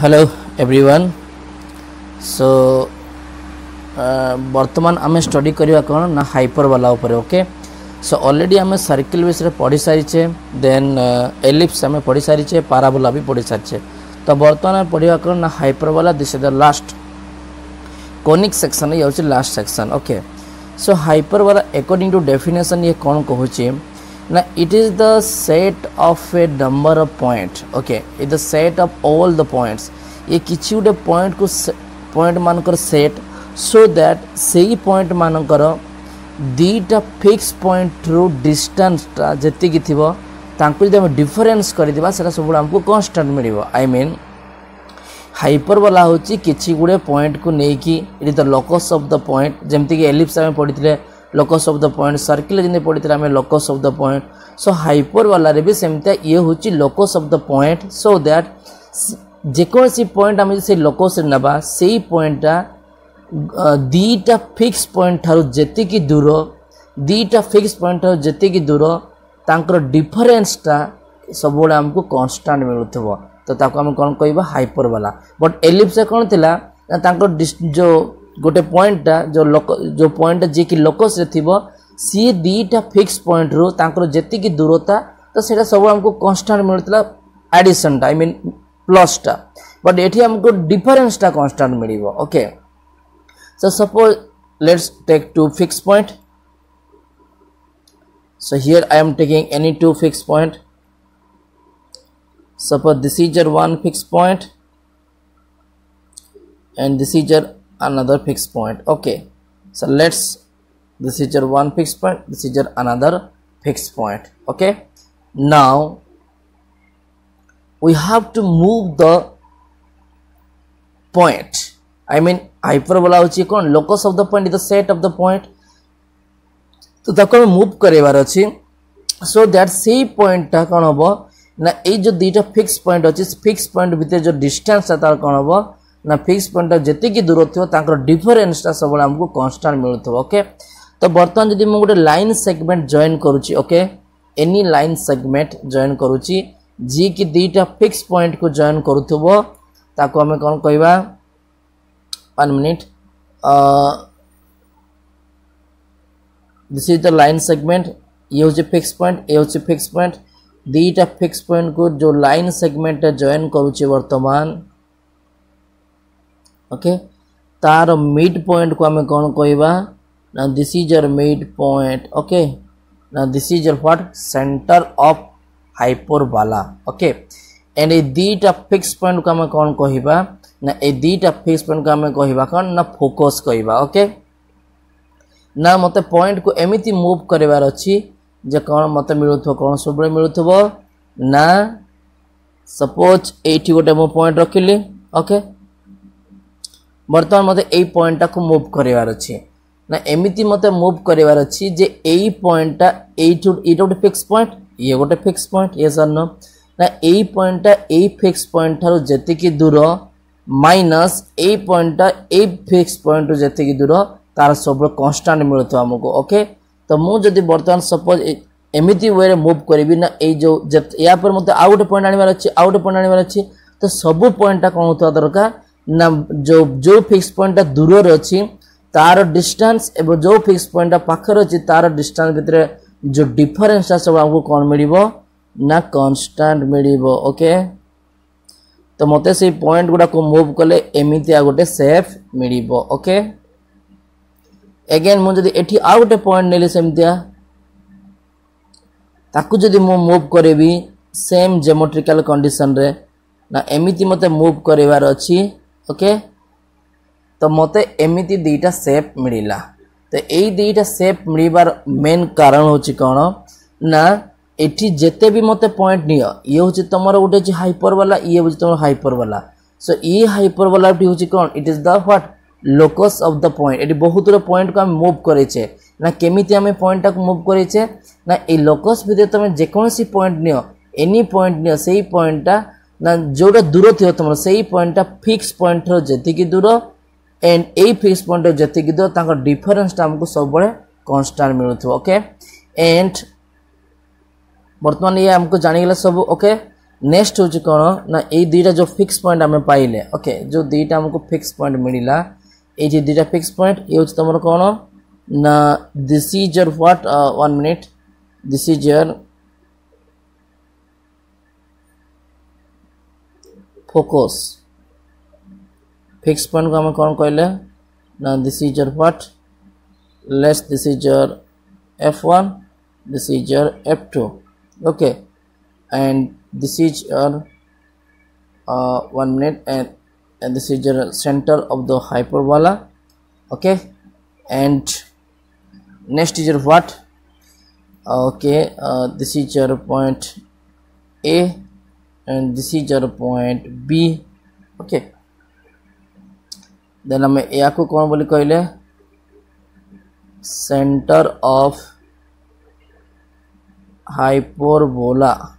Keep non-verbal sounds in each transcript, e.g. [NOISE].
Hello everyone so বর্তমান আমি study করা কোণ না হাইপরবালা উপরে ওকে সো অলরেডি আমি সার্কেল বিষয়ে পড়ি সারিছে দেন এলিপ্স আমি পড়ি সারিছে পারাবোলা বি পড়ি সারিছে তো বর্তমান আমি পড়া কোণ না hyperbola this is the last conic section ये हूँ last section okay so hyperbola according to definition ये कौन कहूँ now, it is the set of a number of point, okay? It is set set of all the points. ये किसी गोटे point को point मानकर सेट सो दैट सेई point मानकर दीटा फिक्स पॉइंट रु डिस्टेंसटा जी थी जब डिफरेन्स कर सब आमको कन्स्टाट मिल आई मीन हाइपर वाला हूँ किसी गुड़े पॉइंट को लेकिन it is the locus of the point जमीक ellipse आम पढ़ी locus of the point circle ଯେମିତି ପଢ଼ିଥିଲେ ଆମେ locus of the point so ହାଇପରବାଲାରେ ବି ସେମିତିଆ ଇଏ ହେଉଛି locus of the point so that ଯେକୌଣସି ପଏଣ୍ଟ ଆମେ ଯଦି ସେଇ ଲୋକସ୍ରେ ନେବା ସେଇ ପଏଣ୍ଟଟା ଦୁଇଟା ଫିକ୍ସ ପଏଣ୍ଟ ଠାରୁ ଯେତିକି ଦୂର ଦୁଇଟା ଫିକ୍ସ ପଏଣ୍ଟ ଠାରୁ ଯେତିକି ଦୂର ତାଙ୍କର ଡିଫରେନ୍ସଟା ସବୁବେଳେ ଆମକୁ କନଷ୍ଟାଣ୍ଟ ମିଳୁଥିବ ତ ତାକୁ ଆମେ କ'ଣ କହିବା ହାଇପର ବାଲା ବଟ୍ ଏଲିପ୍ସରେ କ'ଣ ଥିଲା ନା ତାଙ୍କ ଯେଉଁ ଗୋଟେ ପଏଣ୍ଟଟା ଯେଉଁ ଲୋକ ଯେଉଁ ପଏଣ୍ଟଟା ଯିଏକି ଲୋକସରେ ଥିବ ସିଏ ଦୁଇଟା ଫିକ୍ସ ପଏଣ୍ଟରୁ ତାଙ୍କର ଯେତିକି ଦୂରତା ତ ସେଇଟା ସବୁ ଆମକୁ କନଷ୍ଟାଣ୍ଟ ମିଳୁଥିଲା ଆଡ଼ିସନ୍ଟା ଆଇ ମିନ୍ ପ୍ଲସ୍ଟା ବଟ୍ ଏଠି ଆମକୁ ଡିଫରେନ୍ସଟା କନଷ୍ଟାଣ୍ଟ ମିଳିବ okay So suppose let's take two fixed point. So here I am taking any two fixed point. Suppose this is your one fixed point and this is your another fixed point okay so let's this is your one fixed point this is your another fixed point okay now we have to move the point i mean hyperbola hochi kon locus of the point is the set of the point तो ताको हमें move करेबार अच्छी so that से पॉइंटा कौन हम ना ये जो दुईटा फिक्स पॉइंट अच्छे फिक्स पॉइंट भितर जो डिस्टेंस तार कौन हम ना फिक्स पॉइंट जी दूर थोड़ा डिफरेन्सटा सब आमको कन्स्टाट मिलू ओके तो बर्तमान जब मुझे गोटे line segment join करुच्ची okay any line segment join करुच्ची जी कि दुईटा फिक्स पॉइंट को जॉइन करुव आम कौन कह minute this is the line segment ये हूँ फिक्स पॉइंट ये हूँ फिक्स पॉइंट दुईटा फिक्स पॉइंट को जो लाइन सेगमेंट जॉइन करुच्ची बर्तमान ओके तार मिड पॉइंट को आम कौन कह this is your mid point okay ना this is your what centre of hyperbola okay and a theta fix point को आम कौन कह ना ए दीटा फिक्स पॉइंट को आम कह कौन ना फोकस कह ओके ना मत पॉइंट को एमती मुव करार अच्छी जे कौन मत मिलू कौन सब मिलू ना सपोज़ ये गोटे मु पॉइंट रखिली ओके okay? ବର୍ତ୍ତମାନ ମୋତେ ଏଇ ପଏଣ୍ଟଟାକୁ ମୁଭ୍ କରିବାର ଅଛି ନା ଏମିତି ମୋତେ ମୁଭ୍ କରିବାର ଅଛି ଯେ ଏଇ ପଏଣ୍ଟଟା ଏଇଠୁ ଏଇଟା ଗୋଟେ ଫିକ୍ସ ପଏଣ୍ଟ ଇଏ ଗୋଟେ ଫିକ୍ସ ପଏଣ୍ଟ ଇଏ ସାର୍ ନା ଏଇ ପଏଣ୍ଟଟା ଏଇ ଫିକ୍ସ ପଏଣ୍ଟ ଠାରୁ ଯେତିକି ଦୂର ମାଇନସ୍ ଏଇ ପଏଣ୍ଟଟା ଏଇ ଫିକ୍ସ ପଏଣ୍ଟରୁ ଯେତିକି ଦୂର ତାର ସବୁବେଳେ କନଷ୍ଟାଣ୍ଟ ମିଳୁଥିବ ଆମକୁ ଓକେ ତ ମୁଁ ଯଦି ବର୍ତ୍ତମାନ ସପୋଜ୍ ଏମିତି ୱେରେ ମୁଭ୍ କରିବି ନା ଏଇ ଯେଉଁ ୟା ପରେ ମୋତେ ଆଉ ଗୋଟେ ପଏଣ୍ଟ ଆଣିବାର ଅଛି ଆଉ ଗୋଟେ ପଏଣ୍ଟ ଆଣିବାର ଅଛି ତ ସବୁ ପଏଣ୍ଟଟା କ'ଣ ହେଉଥିବା ଦରକାର ନା ଯେଉଁ ଯେଉଁ ଫିକ୍ସ ପଏଣ୍ଟଟା ଦୂରରେ ଅଛି ତାର ଡିଷ୍ଟାନ୍ସ ଏବଂ ଯେଉଁ ଫିକ୍ସ ପଏଣ୍ଟଟା ପାଖରେ ଅଛି ତାର ଡିଷ୍ଟାନ୍ସ ଭିତରେ ଯେଉଁ ଡିଫରେନ୍ସଟା ସବୁ ଆମକୁ କ'ଣ ମିଳିବ ନା କନଷ୍ଟାଣ୍ଟ ମିଳିବ ଓକେ ତ ମୋତେ ସେଇ ପଏଣ୍ଟ ଗୁଡ଼ାକୁ ମୁଭ୍ କଲେ ଏମିତିଆ ଗୋଟେ ସେପ୍ ମିଳିବ ଓକେ ଏଗେନ୍ ମୁଁ ଯଦି ଏଠି ଆଉ ଗୋଟେ ପଏଣ୍ଟ ନେଲି ସେମିତିଆ ତାକୁ ଯଦି ମୁଁ ମୁଭ୍ କରିବି ସେମ୍ ଜେମୋଟ୍ରିକାଲ କଣ୍ଡିସନରେ ନା ଏମିତି ମୋତେ ମୁଭ୍ କରିବାର ଅଛି ଓକେ ତ ମୋତେ ଏମିତି ଦୁଇଟା ସେପ୍ ମିଳିଲା ତ ଏଇ ଦୁଇଟା ସେପ୍ ମିଳିବାର ମେନ୍ କାରଣ ହେଉଛି କ'ଣ ନା ଏଠି ଯେତେ ବି ମୋତେ ପଏଣ୍ଟ ନିଅ ଇଏ ହେଉଛି ତୁମର ଗୋଟେ ଅଛି ହାଇପର ବାଲା ଇଏ ହେଉଛି ତୁମର ହାଇପର ବାଲା ସୋ ଇଏ ହାଇପର ବାଲାଟି ହେଉଛି କ'ଣ it is the what locus of the point ଏଠି ବହୁତ ଗୁଡ଼ିଏ ପଏଣ୍ଟକୁ ଆମେ ମୁଭ୍ କରିଛେ ନା କେମିତି ଆମେ ପଏଣ୍ଟଟାକୁ ମୁଭ୍ କରିଛେ ନା ଏଇ ଲୋକସ୍ ଭିତରେ ତୁମେ ଯେକୌଣସି ପଏଣ୍ଟ ନିଅ ଏନି ପଏଣ୍ଟ ନିଅ ସେଇ ପଏଣ୍ଟଟା ନା ଯେଉଁଟା ଦୂର ଥିବ ତୁମର ସେଇ ପଏଣ୍ଟଟା ଫିକ୍ସ ପଏଣ୍ଟର ଯେତିକି ଦୂର ଏଣ୍ଡ ଏଇ ଫିକ୍ସ ପଏଣ୍ଟର ଯେତିକି ଦୂର ତାଙ୍କ ଡିଫରେନ୍ସଟା ଆମକୁ ସବୁବେଳେ କନଷ୍ଟାଣ୍ଟ ମିଳୁଥିବ ଓକେ ଏଣ୍ଡ ବର୍ତ୍ତମାନ ଇଏ ଆମକୁ ଜାଣିଗଲେ ସବୁ ଓକେ ନେକ୍ସଟ ହେଉଛି କ'ଣ ନା ଏଇ ଦୁଇଟା ଯେଉଁ ଫିକ୍ସ ପଏଣ୍ଟ ଆମେ ପାଇଲେ ଓକେ ଯେଉଁ ଦୁଇଟା ଆମକୁ ଫିକ୍ସ ପଏଣ୍ଟ ମିଳିଲା ଏଇ ଯେ ଦୁଇଟା ଫିକ୍ସ ପଏଣ୍ଟ ଇଏ ହେଉଛି ତୁମର କ'ଣ ନା this is your what one minute this is your focus fix point को आम कौन कहले? ना this is your what less this is your F one this is your F two okay and this is your one minute and and this is your centre of the hyperbola okay and next is your what okay this is your point A and this is your point b okay then हमें या को कौन बोली center of hyperbola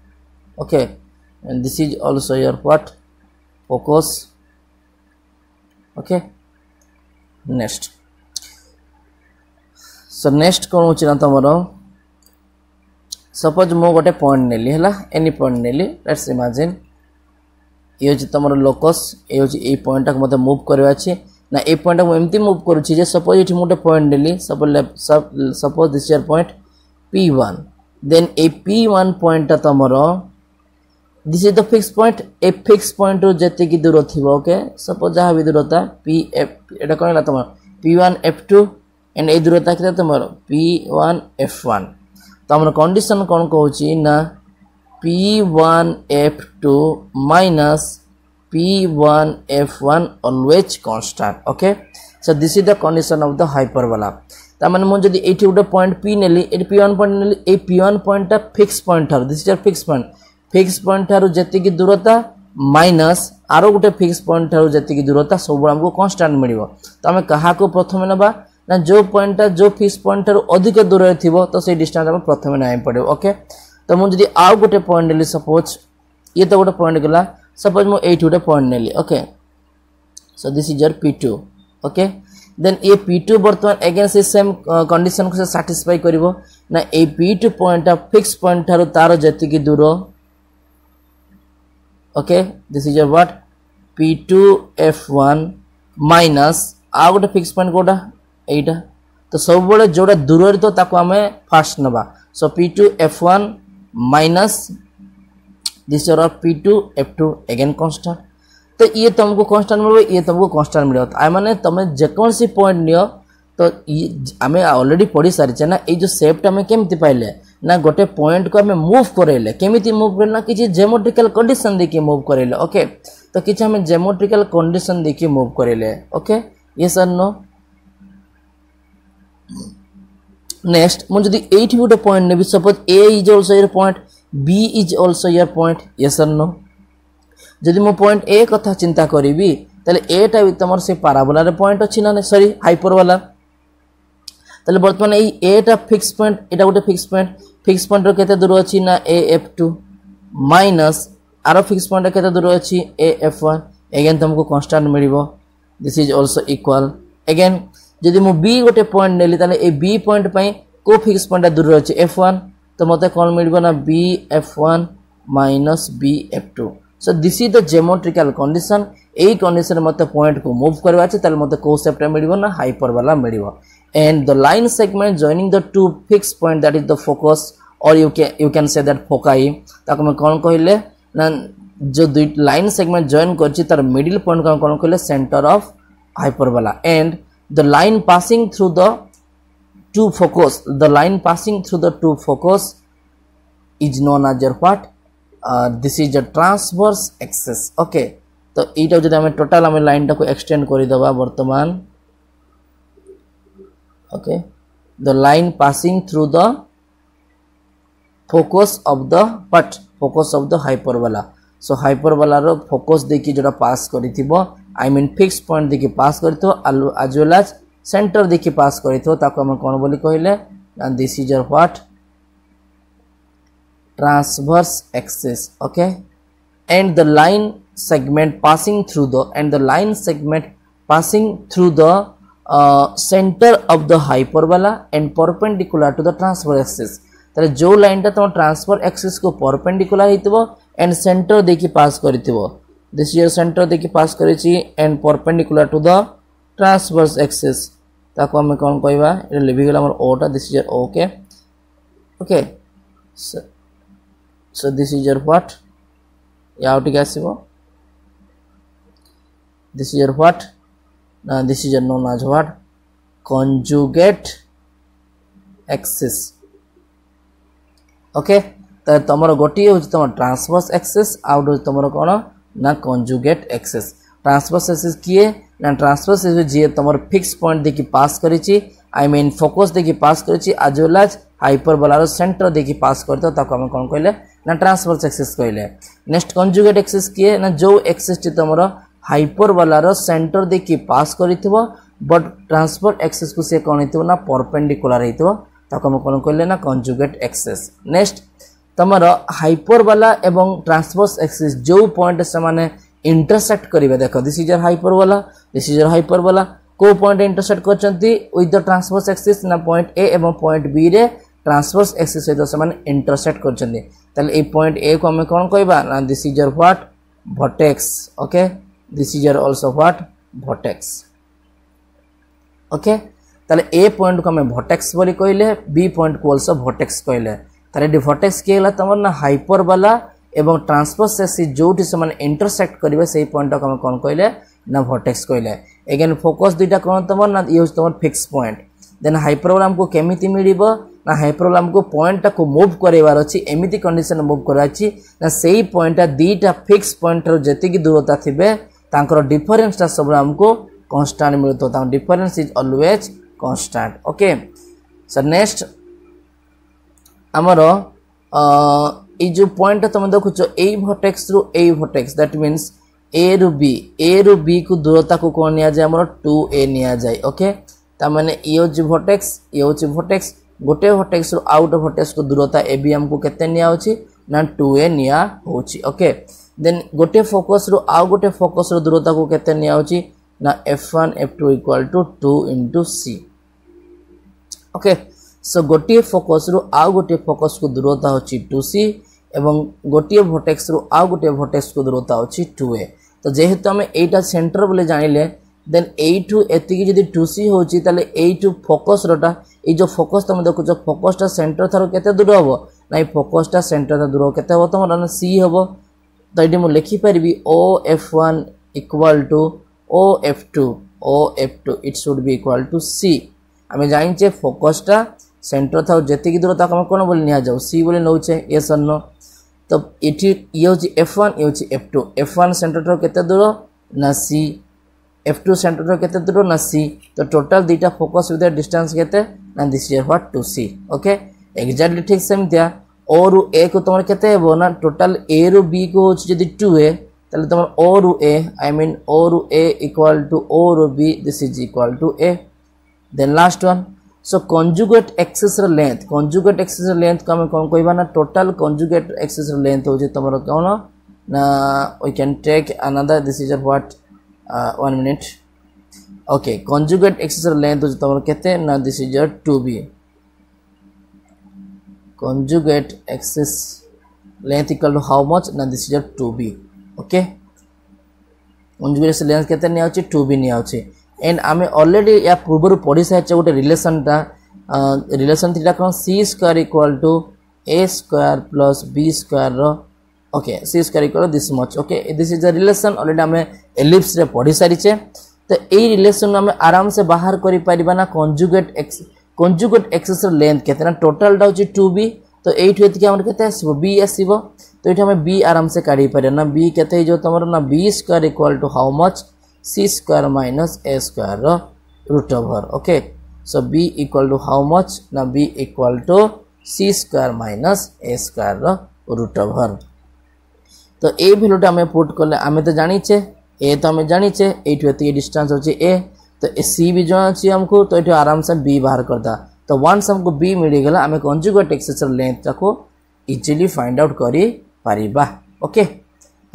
okay and this is also your what focus okay next so next कौन हो चला तमरो suppose ମୁଁ ଗୋଟେ ପଏଣ୍ଟ ନେଲି ହେଲା ଏନି ପଏଣ୍ଟ ନେଲି ଲେଟ୍ସ ଇମାଜିନ୍ ଇଏ ହେଉଛି ତୁମର ଲୋକସ୍ ଇଏ ହେଉଛି ଏଇ ପଏଣ୍ଟଟାକୁ ମୋତେ ମୁଭ୍ କରିବା ଅଛି ନା ଏଇ ପଏଣ୍ଟଟାକୁ ମୁଁ ଏମିତି ମୁଭ୍ କରୁଛି ଯେ ସପୋଜ୍ ଏଠି ମୁଁ ଗୋଟେ ପଏଣ୍ଟ ନେଲି suppose suppose this your point P one then ଏଇ ପି ୱାନ୍ ପଏଣ୍ଟଟା ତୁମର this is the fix point A fix ପଏଣ୍ଟରୁ ଯେତିକି ଦୂର ଥିବ ଓକେ ସପୋଜ୍ ଯାହା ବି ଦୂରତା ପି ଏଫ୍ ଏଇଟା କ'ଣ ହେଲା ତୁମର P one F two and ଏଇ ଦୂରତା କେତେ ତୁମର ପି ୱାନ୍ ଏଫ୍ ୱାନ୍ तो आम कंडीशन कौन कौन ना P one F two minus P one F one always constant okay so this is the condition of the hyperbola तार मुझे ये गोटे पॉइंट पी नेली पी वन पॉइंट नी ये पी वन पॉइंटा फिक्स पॉइंट ठार दिस इज़ आर फिक्स पॉइंट फिक्स पॉइंट ठार जी दूरता माइनस आर गोटे फिक्स पॉइंट ठार जी दूरता सब आमको कन्स्टाट मिले तो आम क्या प्रथम नवा ନା ଯେଉଁ ପଏଣ୍ଟଟା ଯେଉଁ ଫିକ୍ସ ପଏଣ୍ଟ ଠାରୁ ଅଧିକ ଦୂରରେ ଥିବ ତ ସେଇ ଡିଷ୍ଟାନ୍ସ ଆମେ ପ୍ରଥମେ ନେବାକୁ ପଡ଼ିବ ଓକେ ତ ମୁଁ ଯଦି ଆଉ ଗୋଟେ ପଏଣ୍ଟ ନେଲି ସପୋଜ ଇଏ ତ ଗୋଟେ ପଏଣ୍ଟ ଗଲା ସପୋଜ ମୁଁ ଏଇଠି ଗୋଟେ ପଏଣ୍ଟ ନେଲି okay so this is your P two okay then A P two ବର୍ତ୍ତମାନ ଏଗେନ୍ ସେ ସେମ୍ କଣ୍ଡିସନକୁ ସେ ସାଟିସ୍ଫାଇ କରିବ ନା ଏଇ ପି ଟୁ ପଏଣ୍ଟଟା ଫିକ୍ସ ପଏଣ୍ଟ ଠାରୁ ତାର ଯେତିକି ଦୂର okay this is your what p2 f1 minus ଆଉ ଗୋଟେ ଫିକ୍ସ ପଏଣ୍ଟ କୋଉଟା ଏଇଟା ତ ସବୁବେଳେ ଯୋଉଟା ଦୂରରେ ତ ତାକୁ ଆମେ ଫାଷ୍ଟ ନେବା so P two F one minus this your P two F two again constant ତ ଇଏ ତୁମକୁ କନଷ୍ଟାଣ୍ଟ ମିଳିବ ଇଏ ତୁମକୁ କନଷ୍ଟାଣ୍ଟ ମିଳିବ ତା ମାନେ ତୁମେ ଯେକୌଣସି ପଏଣ୍ଟ ନିଅ ତ ଆମେ ଅଲରେଡ଼ି ପଢ଼ି ସାରିଛେ ନା ଏଇ ଯେଉଁ ସେପ୍ଟା ଆମେ କେମିତି ପାଇଲେ ना गोटे पॉइंट को आम मुव करेले केमी मुव कर किसी जेमोट्रिकल कंडीशन देखिए मुव करेले ओके तो किसी आम जेमोट्रिकल कंडीशन देखिए मुव करेले ओके ये सर नो next ମୁଁ ଯଦି ଏଇଠି ଗୋଟେ ପଏଣ୍ଟ ନେବି suppose A is also your point B is also your point yes or no ଯଦି ମୁଁ ପଏଣ୍ଟ ଏ କଥା ଚିନ୍ତା କରିବି ତାହେଲେ ଏଟା ବି ତୁମର ସେ ପାରାବୋଲାରେ ପଏଣ୍ଟ ଅଛି ନା ନାହିଁ ସରି ହାଇପରବାଲା ତାହେଲେ ବର୍ତ୍ତମାନ ଏଇ ଏଟା ଫିକ୍ସ ପଏଣ୍ଟ ଏଟା ଗୋଟେ ଫିକ୍ସ ପଏଣ୍ଟ ଫିକ୍ସ ପଏଣ୍ଟର କେତେ ଦୂର ଅଛି ନା ଏ ଏଫ୍ ଟୁ ମାଇନସ୍ ଆର ଫିକ୍ସ ପଏଣ୍ଟ କେତେ ଦୂର ଅଛି ଏ ଏଫ୍ ୱାନ୍ ଏଗେନ୍ ତୁମକୁ କନଷ୍ଟାଣ୍ଟ ମିଳିବ this is also equal again जदि मु गोटे पॉइंट नेली ताले ए बी पॉइंट पई को फिक्स पॉइंट दूर रहछ एफ1 तो मते कोन मिलबो ना B F1 minus B F2 so this is the geometrical condition AE condition मते पॉइंट को मूव करबा छ ताले मते को मिलबो ना हाइपर मिलबो and the line segment joining the two fix point that is the focus और you can you can say that foci ताको मैं कोन कहिले ना जो दुई लाइन सेगमेंट जॉइन करछि तार मिडिल पॉइंट को कोन कहिले centre of hyperbola and the line passing through the two focus the line passing through the two focus is known as your what uh, this is a transverse axis okay তো এইটাও যদি আমি total আমি লাইনটাকে extend করে দেওয়া বর্তমান okay the line passing through the focus of the pot focus of the hyperbola so হাইপরবালার focus দেখি যেটা পাস করে আই মিন ফিক্স পয়েন্ট দিকে পাস করিথ আজ ওয়েল আজ সেন্টর দিকে পাস করিথ তাকে আমি কোণ বলি কহিলে this is or what transverse axis okay and the line segment passing through the and the line segment passing through the uh, center of the hyperbola and perpendicular to the transverse axis তাহলে जो লাইনটা তোমার transverse axis কু perpendicular হইতিব and centre দেখি pass করিতিব this year center देखि pass करिछि and perpendicular to the transverse axis ताको हमें कौन कहवा एटा लिभि गेल हमर ओटा this is okay okay so this is what या टिके आसीबो this is your what now this is your known as what conjugate axis okay তাহলে তোমার গোটিয়ে হচ্ছে তোমার ট্রান্সভার্স অ্যাক্সেস আউট হচ্ছে তোমার কোণ ना कंजुगेट एक्सेस ट्रांसफर्स एक्सेस किए, ना ट्रांसफ़र एक्सेस जी तुम फिक्स पॉइंट देखिए पास कर आई मीन फोकस देखिए पास कर आज वेल आज हाइपरबोलार सेंटर देखिए पास करें कौन कहले? ना ट्रांसफर्स एक्सेस कहले। नेक्स्ट कंजुगेट एक्सेस किए, ना जो एक्सेस टी तुम हाइपरबोलार सेन्टर देखिए पास कर बट ट्रांसफ़र एक्सेस को सी कौन हो ना परपेडिकुलार होता कौन कहले? ना कंजुगेट एक्सेस नेक्स्ट तुमर हाइपरवाला और ट्रांसफर्स एक्सीस जो पॉइंट से मैंने इंटरसेक्ट करेंगे देख this is hyperbola this is hyperbola को पॉइंट इंटरसेक्ट कर द ट्रांसफर्स एक्सीस ना पॉइंट ए और पॉइंट बी रे ट्रांसफर्स एक्सीस सहित से इंटरसेक्ट कर पॉइंट ए को आम कौन कह this is what vertex okay this is also what vertex okay A point को आम भटेक्स कहले बी पॉइंट को अल्सो भटेक्स कहले? ତାହେଲେ ଏଠି ଭଟେକ୍ସ କିଏ ହେଲା ତୁମର ନା ହାଇପର ବାଲା ଏବଂ ଟ୍ରାନ୍ସଫର୍ସ ଏସି ଯେଉଁଠି ସେମାନେ ଇଣ୍ଟରସେକ୍ଟ କରିବେ ସେଇ ପଏଣ୍ଟଟାକୁ ଆମେ କ'ଣ କହିଲେ ନା ଭଟେକ୍ସ କହିଲେ ଏଗେନ୍ ଫୋକସ୍ ଦୁଇଟା କ'ଣ ତୁମର ନା ଇଏ ହେଉଛି ତୁମର ଫିକ୍ସ ପଏଣ୍ଟ ଦେନ୍ ହାଇପର ବାଲା ଆମକୁ କେମିତି ମିଳିବ ନା ହାଇପର ବାଲା ଆମକୁ ପଏଣ୍ଟଟାକୁ ମୁଭ୍ କରାଇବାର ଅଛି ଏମିତି କଣ୍ଡିସନରେ ମୁଭ୍ କରାର ଅଛି ନା ସେଇ ପଏଣ୍ଟଟା ଦୁଇଟା ଫିକ୍ସ ପଏଣ୍ଟର ଯେତିକି ଦୂରତା ଥିବେ ତାଙ୍କର ଡିଫରେନ୍ସଟା ସବୁବେଳେ ଆମକୁ କନଷ୍ଟାଣ୍ଟ ମିଳୁଥିବ ତାଙ୍କ difference is always constant okay so next ଆମର ଏଇ ଯେଉଁ ପଏଣ୍ଟଟା ତୁମେ ଦେଖୁଛ ଏଇ ଭଟେକ୍ସରୁ ଏଇ ଭଟେକ୍ସ ଦ୍ୟାଟ୍ ମିନ୍ସ ଏ ରୁ ବି ଏ ରୁ ବିକୁ ଦୂରତାକୁ କ'ଣ ନିଆଯାଏ ଆମର ଟୁ ଏ ନିଆଯାଏ ଓକେ ତାମାନେ ଇଏ ହେଉଛି ଭଟେକ୍ସ ଇଏ ହେଉଛି ଭଟେକ୍ସ ଗୋଟେ ଭଟେକ୍ସରୁ ଆଉ ଗୋଟେ ଭଟେକ୍ସକୁ ଦୂରତା ଏ ବି ଆମକୁ କେତେ ନିଆହେଉଛି ନା ଟୁ ଏ ନିଆ ହେଉଛି ଓକେ ଦେନ୍ ଗୋଟେ ଫୋକସ୍ରୁ ଆଉ ଗୋଟେ ଫୋକସ୍ର ଦୂରତାକୁ କେତେ ନିଆହେଉଛି ନା F one F two equal to two into C okay show ଗୋଟିଏ ଫୋକସ୍ରୁ ଆଉ ଗୋଟିଏ ଫୋକସ୍କୁ ଦୂରତା ହେଉଛି ଟୁ ସି ଏବଂ ଗୋଟିଏ ଭୋଟେକ୍ସରୁ ଆଉ ଗୋଟିଏ ଭୋଟେକ୍ସକୁ ଦୂରତା ହେଉଛି ଟୁ ଏ ତ ଯେହେତୁ ଆମେ ଏଇଟା ସେଣ୍ଟର ବୋଲି ଜାଣିଲେ ଦେନ୍ ଏଇଠୁ ଏତିକି ଯଦି ଟୁ ସି ହେଉଛି ତାହେଲେ ଏଇଠୁ ଫୋକସ୍ରଟା ଏଇ ଯେଉଁ ଫୋକସ୍ ତୁମେ ଦେଖୁଛ ଫୋକସ୍ଟା ସେଣ୍ଟର ଠାରୁ କେତେ ଦୂର ହେବ ନା ଏଇ ଫୋକସ୍ଟା ସେଣ୍ଟର ଦୂର କେତେ ହେବ ତୁମର ନା ସି ହେବ ତ ଏଇଠି ମୁଁ ଲେଖିପାରିବି O F one equal to O F two O F two it should be equal to C ଆମେ ଜାଣିଛେ ଫୋକସ୍ଟା ସେଣ୍ଟର ଥାଉ ଯେତିକି ଦୂର ତାକୁ ଆମେ କ'ଣ ବୋଲି ନିଆଯାଉ ସି ବୋଲି ନେଉଛେ ୟେସ୍ ଅର୍ ନୋ ତ ଏଠି ଇଏ ହେଉଛି ଏଫ୍ ୱାନ୍ ଇଏ ହେଉଛି ଏଫ୍ ଟୁ ଏଫ୍ ୱାନ୍ ସେଣ୍ଟରଠାରୁ କେତେ ଦୂର ନା ସି ଏଫ୍ ଟୁ ସେଣ୍ଟରଠାରୁ କେତେ ଦୂର ନା ସି ତ ଟୋଟାଲ୍ ଦୁଇଟା ଫୋକସ୍ ଭିତରେ ଡିଷ୍ଟାନ୍ସ କେତେ ନା this your what two C okay exactly ଠିକ୍ ସେମିତିଆ ଓ ରୁ ଏ କୁ ତୁମର କେତେ ହେବ ନା ଟୋଟାଲ୍ ଏ ରୁ ବି କୁ ହେଉଛି ଯଦି ଟୁ ଏ ତାହେଲେ ତୁମର ଓ ରୁ ଏ ଆଇ ମିନ୍ ଓ ରୁ ଏ ଇକ୍ୱାଲ୍ ଟୁ ଓ ରୁ B this is equal to A then last one so conjugate axis length conjugate axis length को आम कौन कहना टोटाल कंजुगेट एक्सेस लेंथ हूँ तुम कौन ना we can take another this is what one minute okay conjugate axis length हूँ तुम के ना this is two B conjugate axis length equal to how much now this is 2b okay conjugate length kete niya hoche 2b niya hoche and आम already या पूर्व पढ़ी सारी गोटे रिलेसनटा रिलेसन थी कौन? C square equal to A square plus B square okay C square equal this much okay this is the relation already आम एलिप्स पढ़ी सारीचे तो यही रिलेसन आम आराम से बाहर करना conjugate X conjugate axis length के टोटालटा टू बी तो यू ये आसो बी तो ये आम बी आराम से काढ़ी पार ना। बी के तुम ना B square equal to how much c square minus a square root over, okay? So, b equal to how much? Now, b equal to c square minus a square root over. তো এই ভ্যালুটা আমি put করলে আমি তো জানিছে এ তো আমি জানিছে, এইটু এত ডিস্টান্স হচ্ছে এ তো সি বি জানা আছে আমাকে, তো এটি আরামসে বি বাহার করতা তো ওয়ান্স আমাকে বি মিলিগলা আমি কনজুগেট এক্সেসর লেন্থটাকে ইজিলি ফাইন্ড আউট করি পারিবা ওকে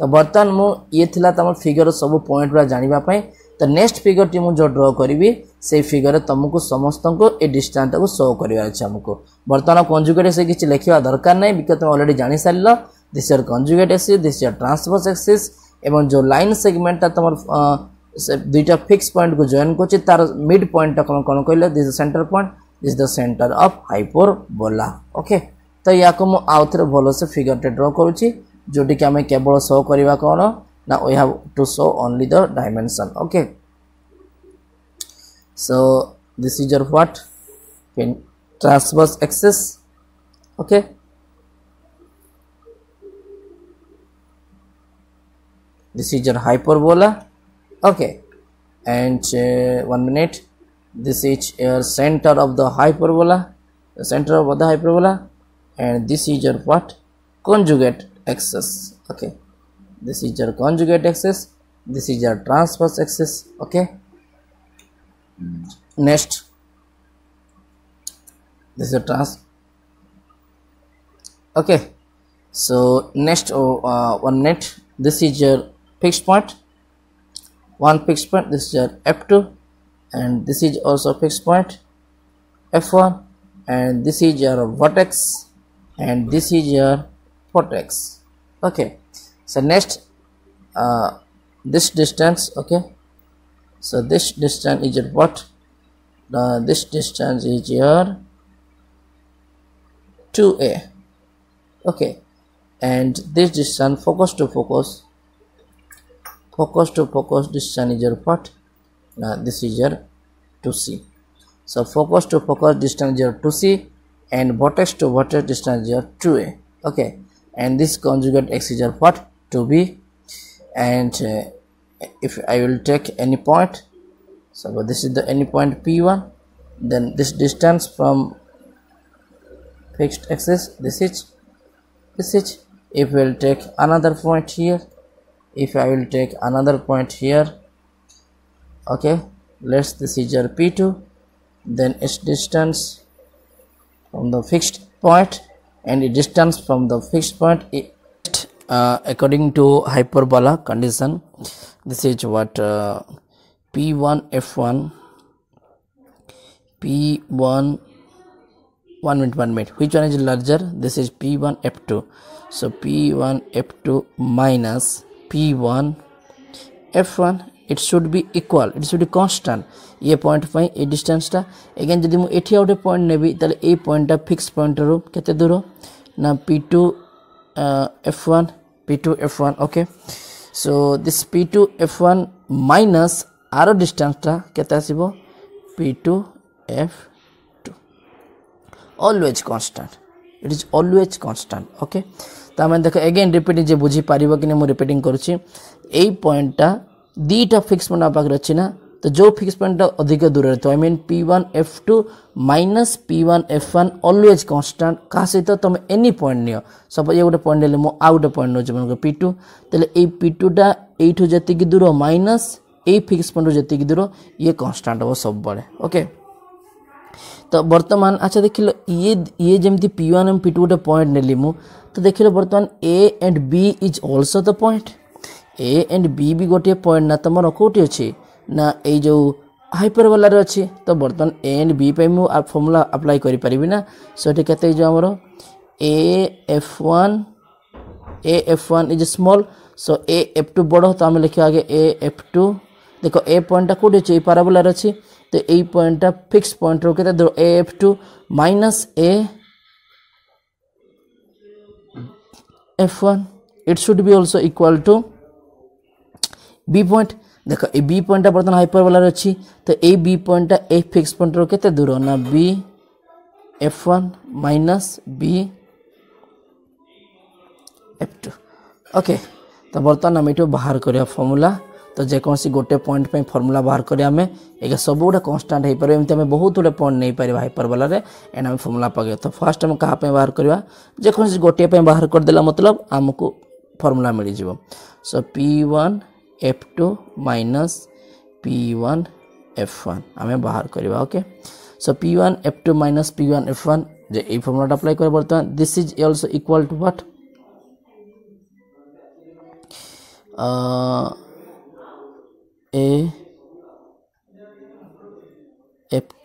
ତ ବର୍ତ୍ତମାନ ମୁଁ ଇଏ ଥିଲା ତୁମ ଫିଗର ସବୁ ପଏଣ୍ଟ ଗୁଡ଼ା ଜାଣିବା ପାଇଁ ତ ନେକ୍ସଟ ଫିଗରଟି ମୁଁ ଯେଉଁ ଡ୍ର କରିବି ସେଇ ଫିଗରରେ ତୁମକୁ ସମସ୍ତଙ୍କୁ ଏ ଡିଷ୍ଟାନ୍ସଟାକୁ ଶୋ କରିବାର ଅଛି ଆମକୁ ବର୍ତ୍ତମାନ କଞ୍ଜୁଗେଟ୍ ସେ କିଛି ଲେଖିବା ଦରକାର ନାହିଁ ବିକଜ ତୁମେ already ଜାଣିସାରିଲ this your conjugate axis this your transverse axis ଏବଂ ଯେଉଁ ଲାଇନ୍ ସେଗମେଣ୍ଟଟା ତୁମର ସେ ଦୁଇଟା ଫିକ୍ସ ପଏଣ୍ଟକୁ ଜଏନ୍ କରୁଛି ତାର ମିଡ୍ ପଏଣ୍ଟଟା କ'ଣ କ'ଣ କହିଲେ this centre point this the centre of hyperbola okay ତ ୟାକୁ ମୁଁ ଆଉ ଥରେ ଭଲସେ ଫିଗରଟେ ଡ୍ର କରୁଛି ଯେଉଁଠିକି ଆମେ କେବଳ ଶୋ କରିବା କ'ଣ ନା we have to show only the dimension okay so this is your what in transverse axis okay this is your hyperbola okay and uh, one minute this is your center of the hyperbola the center of the hyperbola and this is your what conjugate axis okay. This is your conjugate axis this is your transverse axis okay. Next. This is a trans okay. So next oh, uh, one net this is your fixed point. One fixed point this is your f2 and this is also fixed point f1 and this is your vertex. And this is your vertex okay. So next uh, this distance okay. So this distance is your what? Uh, this distance is your 2a okay. And this distance focus to focus. Focus to focus distance is your what? Now this is your 2c so focus to focus distance is your 2c and vertex to vertex distance is your 2a okay and this conjugate is your what to be. And uh, if I will take any point so this is the any point p1 then this distance from fixed axis this is this is. If we will take another point here if I will take another point here okay let's this is your p2 then its distance from the fixed point and the distance from the fixed point uh, according to hyperbola condition this is what uh, p1 f1 p1 one minute one minute which one is larger? This is p1 f2 so p1 f2 minus p1 f1 it should be equal. It should be constant ଏ point ପାଇଁ ଏ ଡିଷ୍ଟାନ୍ସଟା again ଯଦି ମୁଁ ଏଠି ଆଉ ଗୋଟେ point ନେବି ତାହେଲେ ଏଇ ପଏଣ୍ଟଟା ଫିକ୍ସ ପଏଣ୍ଟରୁ କେତେ ଦୂର ନା P to F one P to F one okay so this P to F one minus ଆର ଡିଷ୍ଟାନ୍ସଟା କେତେ ଆସିବ P to F two always constant it is always constant okay তার দেখো এগেন রিপিটিং যে বুঝিপার কি না মু রিপিটিং করছি এই পয়েন্টটা দুইটা ফিক্স পয়েন্ট আমার পাখে অছি না तो जो फिक्स पॉइंट अधिक दूर तो I mean P one F two minus P one F one always constant क्या सहित तुम एनी पॉइंट नियो सपोज ये गोटे पॉइंट ने आउ गोटे पॉइंट नौ मन पी टू तेल ये पी टूटा यू जी दूर माइनस ये फिक्स पॉइंट जी दूर ये कन्स्टाट हम सब बड़े ओके तो बर्तमान अच्छा देख लो ये ये जमी P one and P two गोटे पॉइंट नेली मु तो देख लो बर्तमान A and B is also the point A and B भी गोटे पॉइंट ना तुम कौटी अच्छी ନା ଏଇ ଯେଉଁ ହାଇପରବାଲାରେ ଅଛି ତ ବର୍ତ୍ତମାନ ଏ ଆଣ୍ଡ ବି ପାଇଁ ମୁଁ ଫର୍ମୁଲା ଆପ୍ଲାଏ କରିପାରିବି ନା ସେଠି କେତେ ହେଇଯିବ ଆମର A F one A F one is small so A F two ବଡ଼ ତ ଆମେ ଲେଖିବା ଆଗେ ଏ ଏଫ୍ ଟୁ ଦେଖ ଏ ପଏଣ୍ଟଟା କେଉଁଠି ଅଛି ଏଇ ପାରାବୋଲାରେ ଅଛି ତ ଏଇ ପଏଣ୍ଟଟା ଫିକ୍ସ ପଏଣ୍ଟରୁ କେତେ ଦୂର A F two minus A F one it should be also equal to B point দেখ এই বি পয়েন্টটা বর্তমানে হাইপারবোলার অছি তো এই বি পয়েন্টটা এফ এক্স পয়েন্টর কেতে দূর না B F one minus B F two okay তো বর্তমান আমি এটু বাহার করা ফর্মুলা তো যেকোনসি গোটে পয়েন্ট পাই ফর্মুলা বাহার করে আমি এটা সবুটা কনস্টাট হয়ে পারে এমনি আমি বহুত গুলো পয়েন্ট নেই পারিবা হাইপারবোলার এন্ড আমি ফর্মুলা পাগে তো ফার্স্ট আমি কাহা পাই বাহার করা যেকোনসি গোটিয়ে পাই বাহার করে দেলা মতলব আমাকে ফর্মুলা মিলি যাব so P one F two minus P one F one आम बाहर करवा okay so P one F two minus P one F one जे ये फर्मुला अप्लाई कर बर्तमान this is also equal to what A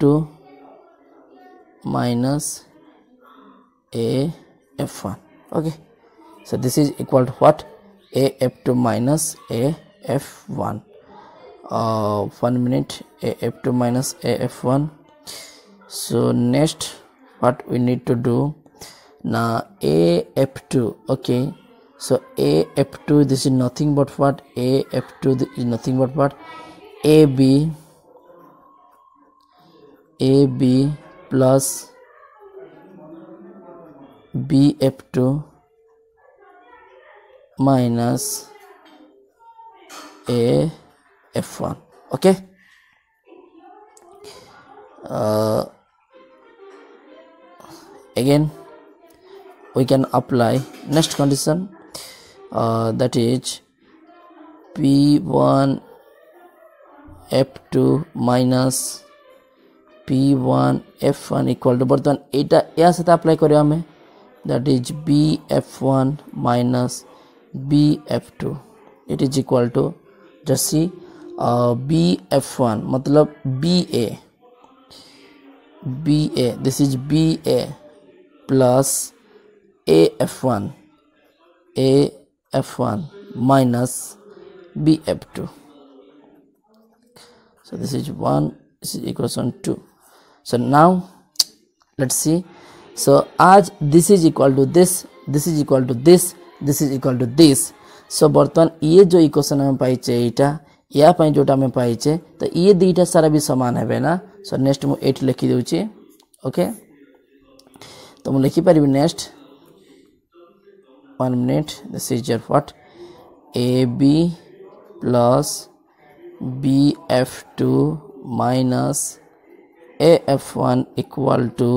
two minus a f1 okay? So, this is equal to what? A f2 minus a f1 uh, one minute a f2 minus a f1 so next what we need to do? Now a f2 okay. So a f2 this is nothing but what? A f2 is nothing but what? A b a b plus b f2 minus a f1 okay uh, again we can apply next condition uh, that is p1 f2 minus p1 f1 equal to বর্তমান এটা এর সাথে apply করি আমি that is b f1 minus b f2 it is equal to just see uh, b f1 मतलब ba ba this is ba plus a f1 a f1 minus b f2 so this is 1 this is equation 2 so now let's see so as this is equal to this this is equal to this this is equal to this सो बर्तमान ये जो equation आम पाइचे यहाँ या जो आम पाइचे तो ये दुटा सारा भी सामान है ना सो नेक्स्ट मुझे एट लिखिदे ओके तो मुझे लिखिपर next one minute this is your what A B plus B F two minus A F one equal to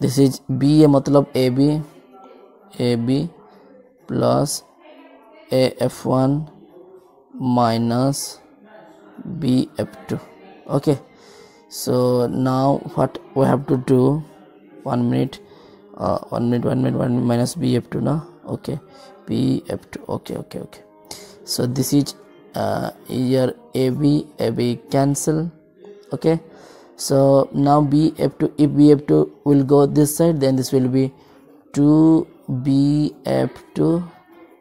this is B A मतलब A B A B plus af1 minus bf2 okay so now what we have to do? One minute uh, one minute one minute one minute minus bf2 now okay bf2 okay okay okay. So this is uh, here ab ab cancel. Okay so now bf2 if bf2 will go this side then this will be 2bf2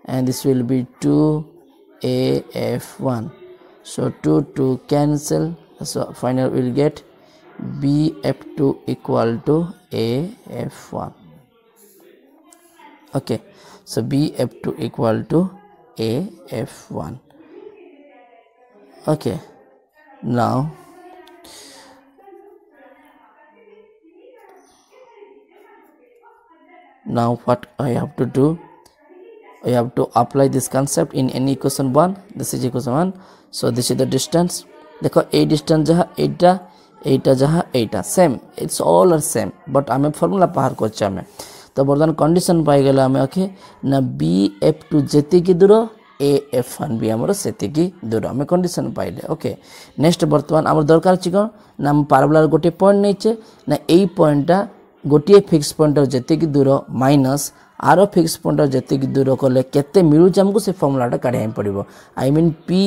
and this will be 2af1 so 2 to cancel. So final we'll get bf2 equal to af1 okay. So bf2 equal to af1 okay. Now now what I have to do? I have to apply this concept in any equation 1 this is equation 1 so this is the distance. দেখো এই distance যাহা এইটা এইটা যাহা এইটা same it's all are same but আমি formula পাহার করছি আমি তো বর্তমান কন্ডিশন পাইগলে আমি ওকে না বি এফ টু যেতিকি দূর এ এফ ওয়ান বি আমার সেতিকি দূর আমি কন্ডিশন পাইলে ওকে নেক্সট বর্তমান আমার দরকার আছে কোণ না আমি পারবলার গোটে পয়েন্ট নেইছে না এই পয়েন্টটা ଗୋଟିଏ ଫିକ୍ସ ପଏଣ୍ଟର ଯେତିକି ଦୂର ମାଇନସ୍ ଆର ଫିକ୍ସ ପଏଣ୍ଟର ଯେତିକି ଦୂର କଲେ କେତେ ମିଳୁଛି ଆମକୁ ସେ ଫର୍ମୁଲାଟା କାଢ଼ିବା ପାଇଁ ପଡ଼ିବ I mean P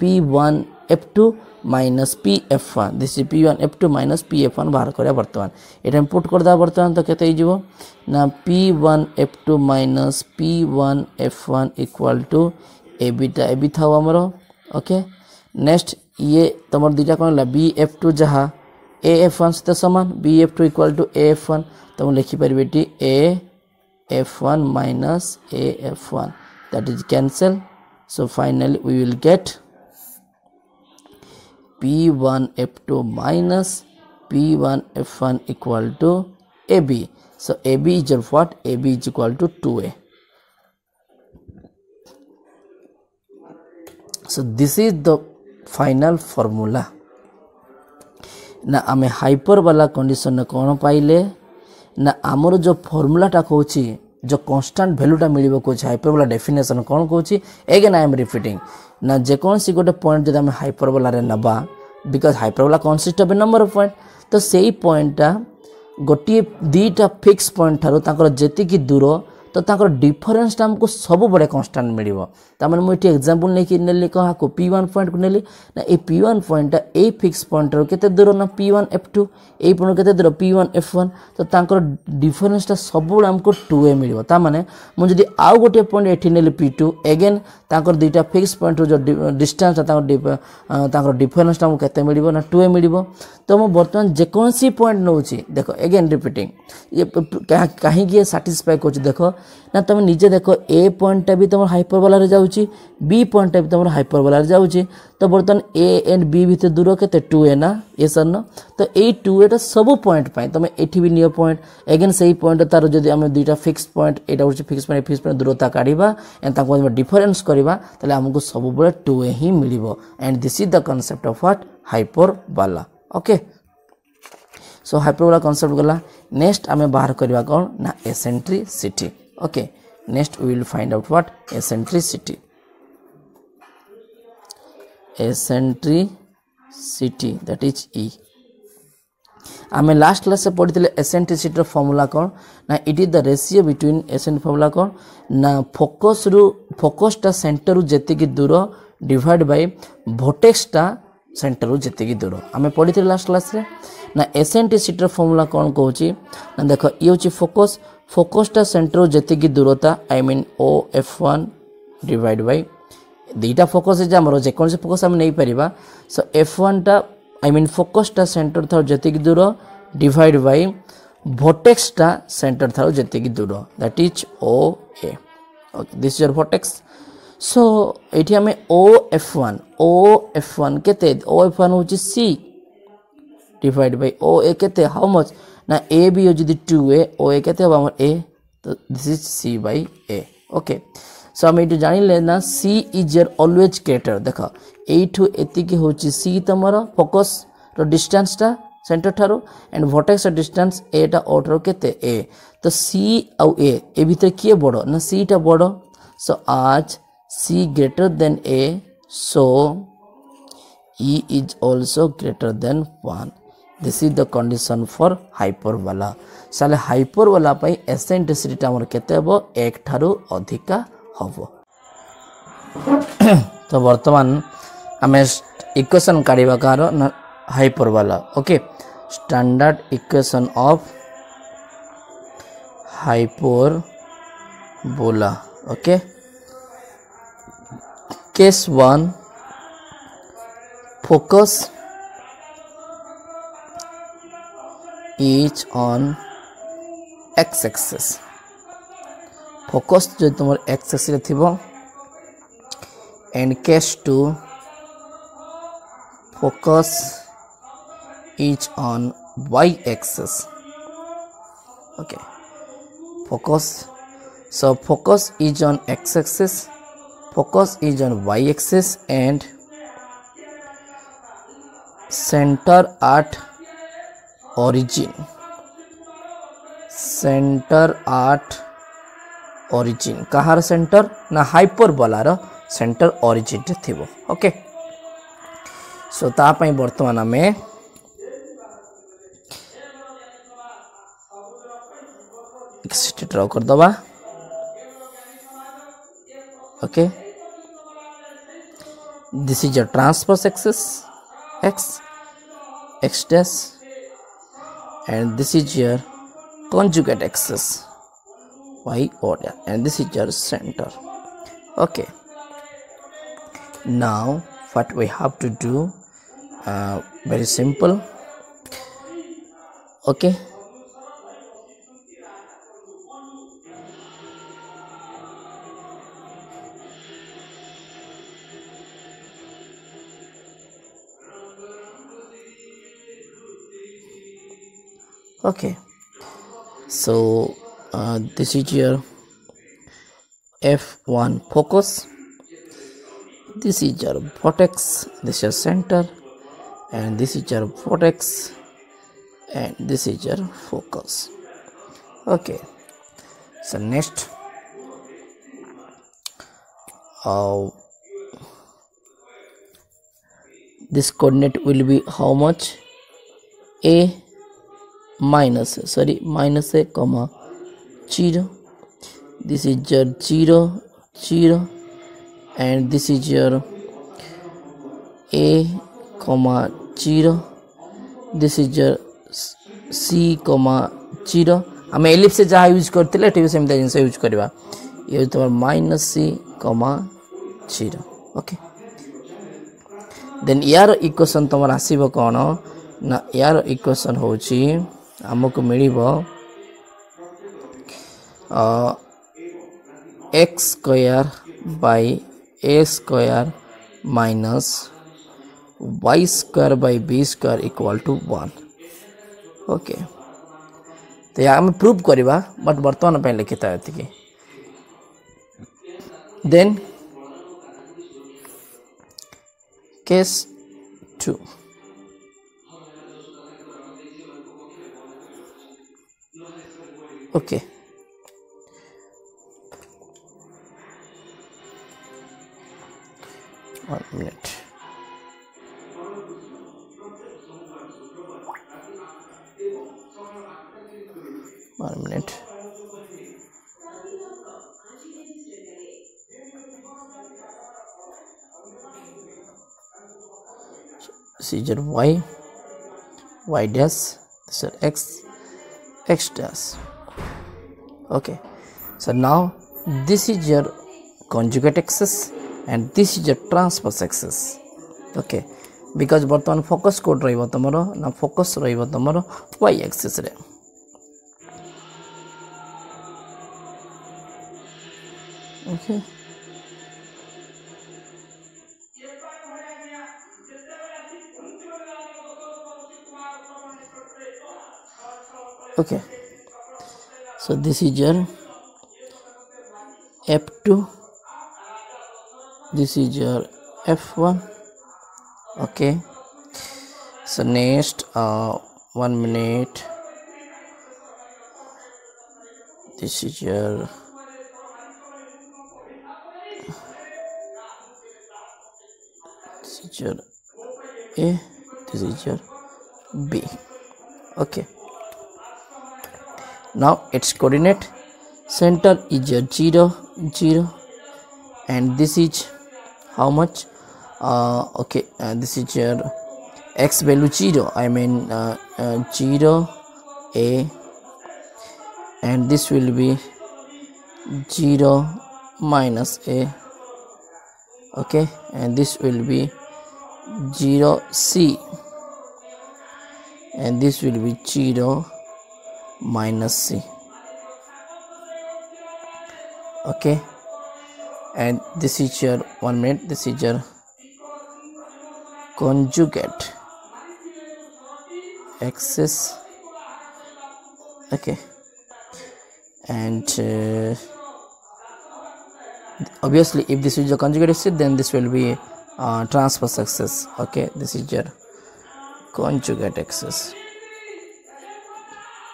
P one F two minus P F one this is P one F two minus P F one বাহার করা বর্তমান। এটা আমি পুট করে দেওয়া বর্তমান, তো কেতে হয়ে না P one F two minus P one F one equal to A beta A B থাও আমার ওকে নেক্সট ইয়ে তোমার দুইটা কোণ হল বি এফ টু যাহা। AF1 ସହିତ ସମାନ BF2 equal to AF1 ତ ମୁଁ ଲେଖିପାରିବି ଏଠି AF1 minus AF1 That is is so finally we will get P1F2 minus P1F1 equal to AB. So AB is your what? AB is equal to 2A. So this is the final formula. ନା ଆମେ hyper ବାଲା କଣ୍ଡିସନରେ କ'ଣ ପାଇଲେ ନା ଆମର ଯେଉଁ ଫର୍ମୁଲାଟା କହୁଛି ଯେଉଁ କନଷ୍ଟାଣ୍ଟ ଭ୍ୟାଲୁଟା ମିଳିବ କହୁଛି ହାଇପର ବାଲା ଡେଫିନେସନ୍ କ'ଣ କହୁଛି ଏଗେନ୍ ଆଇ ଏମ୍ ରିପିଟିଂ ନା ଯେକୌଣସି ଗୋଟେ ପଏଣ୍ଟ ଯଦି ଆମେ ହାଇପରବୋଲାରେ ନେବା because hyperbola consist of a number of point ତ ସେଇ ପଏଣ୍ଟଟା ଗୋଟିଏ ଦୁଇଟା ଫିକ୍ସ ପଏଣ୍ଟ ଠାରୁ ତାଙ୍କର ଯେତିକି ଦୂର ତ ତ ତାଙ୍କର ଡିଫରେନ୍ସଟା ଆମକୁ ସବୁବେଳେ କନଷ୍ଟାଣ୍ଟ ମିଳିବ ତାମାନେ ମୁଁ ଏଠି ଏକ୍ଜାମ୍ପଲ୍ ନେଇକି ନେଲି କାହାକୁ ପି ୱାନ୍ ପଏଣ୍ଟକୁ ନେଲି ନା ଏ ପି ୱାନ୍ ପଏଣ୍ଟଟା ଏଇ ଫିକ୍ସ ପଏଣ୍ଟରୁ କେତେ ଦୂର ନା ପି ୱାନ୍ ଏଫ୍ ଟୁ ଏଇ ପଏଣ୍ଟ କେତେ ଦୂର ପି ୱାନ୍ ଏଫ୍ ୱାନ୍ ତ ତାଙ୍କର ଡିଫରେନ୍ସଟା ସବୁବେଳେ ଆମକୁ ଟୁ ଏ ମିଳିବ ତାମାନେ ମୁଁ ଯଦି ଆଉ ଗୋଟିଏ ପଏଣ୍ଟ ଏଠି ନେଲି ପି ଟୁ ଏଗେନ୍ ତାଙ୍କର ଦୁଇଟା ଫିକ୍ସ ପଏଣ୍ଟରୁ ଯେଉଁ ଡିଷ୍ଟାନ୍ସଟା ତାଙ୍କର ତାଙ୍କର ଡିଫରେନ୍ସଟା ଆମକୁ କେତେ ମିଳିବ ନା ଟୁ ଏ ମିଳିବ ତ ମୁଁ ବର୍ତ୍ତମାନ ଯେକୌଣସି ପଏଣ୍ଟ ନେଉଛି ଦେଖ ଏଗେନ୍ ରିପିଟିଂ ଇଏ କାହିଁକି ସାଟିସ୍ଫାଏ କରୁଛି ଦେଖ ନା ତୁମେ ନିଜେ ଦେଖ ଏ ପଏଣ୍ଟଟା ବି ତୁମର ହାଇପରବାଲାରେ ଯାଉଛି ବି ପଏଣ୍ଟଟା ବି ତୁମର ହାଇପରବାଲାରେ ଯାଉଛି ତ ବର୍ତ୍ତମାନ ଏ ଆଣ୍ଡ ବି ଭିତରେ ଦୂର କେତେ ଟୁ ଏ ନା ଏ ସାର୍ ନା ତ ଏଇ ଟୁ ଏଟା ସବୁ ପଏଣ୍ଟ ପାଇଁ ତୁମେ ଏଠି ବି ନିଅ ପଏଣ୍ଟ ଏଗେନ୍ ସେଇ ପଏଣ୍ଟ ତାର ଯଦି ଆମେ ଦୁଇଟା ଫିକ୍ସ ପଏଣ୍ଟ ଏଇଟା ହେଉଛି ଫିକ୍ସ ପଏଣ୍ଟ ଫିକ୍ସ ପଏଣ୍ଟ ଦୂରତା କାଢ଼ିବା ଆଣ୍ଡ ତାଙ୍କୁ ଆମେ ଡିଫରେନ୍ସ କରିବା ତାହେଲେ ଆମକୁ ସବୁବେଳେ ଟୁ ଏ ହିଁ ମିଳିବ and this is the concept of what hyperbola okay so ହାଇପରବାଲା concept ଗଲା ନେକ୍ସଟ ଆମେ ବାହାର କରିବା କ'ଣ ନା eccentricity okay next we will find out what eccentricity eccentricity that is e ଆମେ ଲାଷ୍ଟ କ୍ଲାସ୍ରେ ପଢ଼ିଥିଲେ ଏସେଣ୍ଟ୍ରିସିଟିର ଫର୍ମୁଲା କ'ଣ ନା it is the ratio between accent formula କ'ଣ ନା ଫୋକସ୍ରୁ ଫୋକସ୍ଟା ସେଣ୍ଟରରୁ ଯେତିକି ଦୂର ଡିଭାଇଡ୍ ବାଇ ଭୋଟେକ୍ସଟା ସେଣ୍ଟରରୁ ଯେତିକି ଦୂର ଆମେ ପଢ଼ିଥିଲେ ଲାଷ୍ଟ କ୍ଲାସ୍ରେ ନା ଏସେଣ୍ଟ୍ରିସିଟିର ଫର୍ମୁଲା କ'ଣ କହୁଛି ନା ଦେଖ ଇଏ ହେଉଛି ଫୋକସ୍ ଫୋକସ୍ଟା ସେଣ୍ଟରରୁ ଯେତିକି ଦୂରତା I mean O F one divide by ଦୁଇଟା ଫୋକସ୍ ଯେ ଆମର ଯେକୌଣସି ଫୋକସ୍ ଆମେ ନେଇପାରିବା ସୋ ଏଫ୍ ୱାନ୍ଟା ଆଇ ମିନ୍ ଫୋକସ୍ଟା ସେଣ୍ଟର ଠାରୁ ଯେତିକି ଦୂର ଡିଭାଇଡ୍ ବାଇ ଭୋଟେକ୍ସଟା ସେଣ୍ଟର ଠାରୁ ଯେତିକି ଦୂର that is O A this is vertex so এটি আমি O F one O F one কেতে ও এফ ওয়ান হচ্ছে C divide by O A কেতে হাউ মচ না এ বিও যদি টু এ ও এ কেতে হবে আমার এ তো this is C by A okay so আমি এটি জানিলে না C is here always greater দেখ এইঠু এতিকি হচ্ছে সি তোমার ফোকসর ডিষ্টান্সটা সেন্টর ঠারু এন্ড ভটেক্সর ডিষ্টান্স এটা ওঠার কেতে এ তো সি আউ এ এ ভিতরে কিয়ে বড় না সিটা বড় সো আজ c greater than a so e is also greater than 1 this is the condition for hyperbola sale hyperbola pai eccentricity ta amar kete hobo 1 tharu adhika hobo to bartaman ame equation kariba kar hyperbola okay standard equation of hyperbola okay case 1 focus each on x axis focus jodi tomar x axis re thibo and case 2 focus each on y axis okay. Focus. So focus each on x axis focus is on y axis and center at origin. Centre at origin Kahar centre ना हाइपरबोलार centre origin थी okay so तापाई बर्तमान आम draw करदे okay okay. This is your transverse axis x x dash and this is your conjugate axis y order and this is your center. Okay. Now what we have to do uh, very simple. Okay okay. So uh, this is your f1 focus. This is your vortex. This is your center. And this is your vortex. And this is your focus. Okay. So next. Uh, this coordinate will be how much? A minus sorry minus A comma zero this is your 0 0 and this is your a, comma 0 this is your c, comma 0 आम ellipse जहाँ use करते टी जिन use करवा ये तुम minus C comma zero okay then your equation तुम आसब कौन ना। यार इक्वेशन हूँ ଆମକୁ ମିଳିବ X square by A square minus Y square by B square equal to one okay तो या आम प्रूव करवा बट बर्तमान पे लिखिता ये then case two okay. One minute. One minute. Seizure y y dash this is x x dash okay. So now this is your conjugate axis and this is your transverse axis. Okay. Because both on focus code drive tomorrow now focus drive tomorrow why axis re. okay. Okay so this is your f2 this is your f1 okay. So next uh one minute. This is your this is your a this is your b. Okay now its coordinate center is your 0 0 and this is how much? Uh, okay uh, this is your x value 0 i mean uh, uh, 0 a and this will be 0 minus a. Okay and this will be 0 c. And this will be 0 minus c. Okay? And this is your one minute this is your conjugate. Axis. Okay. And uh, obviously if this is your conjugate axis then this will be uh, transverse axis. Okay? This is your conjugate axis